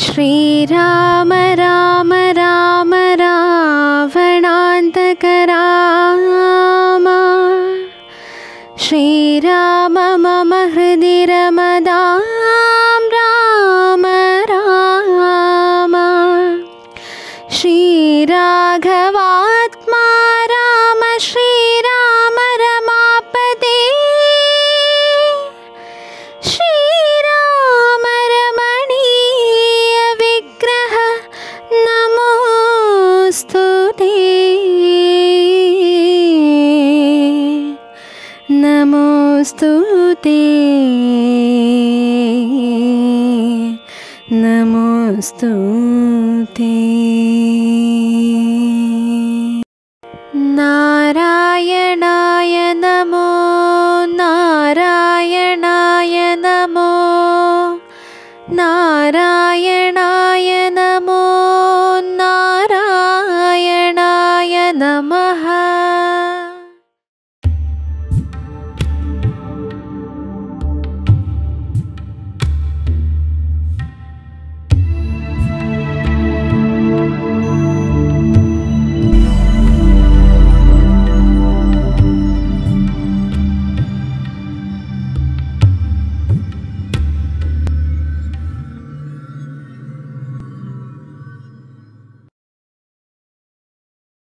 श्रीराम राम राम रावणान्तकराम। श्रीराम मम हृदि रमदां राम राम। श्रीराघवात्मा नमोस्तुते नमोस्तुते। नारायणाय नमो नारायणाय नमो। नारायण